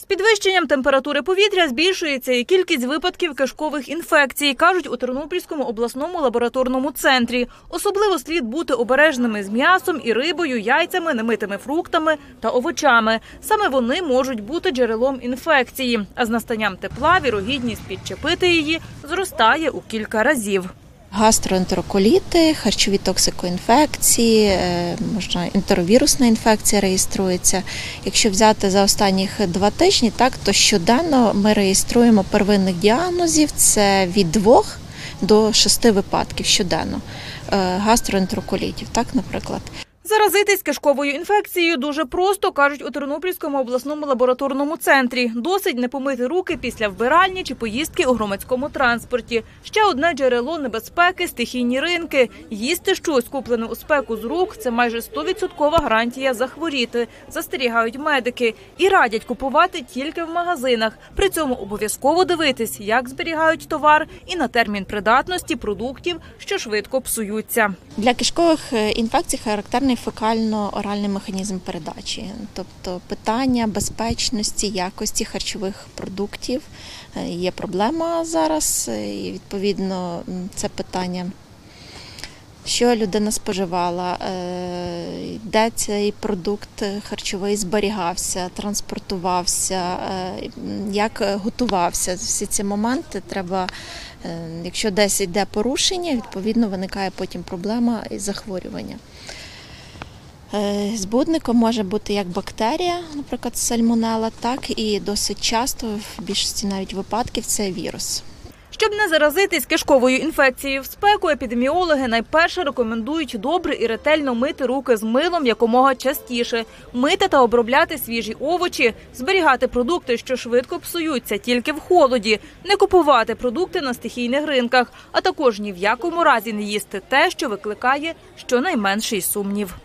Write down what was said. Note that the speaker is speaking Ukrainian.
З підвищенням температури повітря збільшується і кількість випадків кишкових інфекцій, кажуть у Тернопільському обласному лабораторному центрі. Особливо слід бути обережними з м'ясом і рибою, яйцями, немитими фруктами та овочами. Саме вони можуть бути джерелом інфекції. А з настанням тепла вірогідність підчепити її зростає у кілька разів. Гастроентероколіти, харчові токсикоінфекції, е, можна ентеровірусна інфекція реєструється. Якщо взяти за останніх два тижні, так то щоденно ми реєструємо первинних діагнозів. Це від двох до шести випадків щоденно е, гастроентероколітів, так, наприклад. Заразитись кишковою інфекцією дуже просто, кажуть у Тернопільському обласному лабораторному центрі. Досить не помити руки після вбиральні чи поїздки у громадському транспорті. Ще одне джерело небезпеки стихійні ринки. Їсти щось куплене у спеку з рук це майже 100% гарантія захворіти, застерігають медики і радять купувати тільки в магазинах. При цьому обов'язково дивитись, як зберігають товар і на термін придатності продуктів, що швидко псуються. Для кишкових е, інфекцій характерний фекально-оральний механізм передачі, тобто питання безпечності, якості харчових продуктів е, є проблема зараз, е, і відповідно це питання. Що людина споживала, е, де цей продукт харчовий зберігався, транспортувався, як готувався. Всі ці моменти треба, якщо десь йде порушення, відповідно виникає потім проблема і захворювання. Е, Збудником може бути як бактерія, наприклад, сальмонела, так і досить часто, в більшості навіть випадків, це вірус. Щоб не заразитись кишковою інфекцією в спеку, епідеміологи найперше рекомендують добре і ретельно мити руки з милом якомога частіше, мити та обробляти свіжі овочі, зберігати продукти, що швидко псуються, тільки в холоді, не купувати продукти на стихійних ринках, а також ні в якому разі не їсти те, що викликає щонайменший сумнів.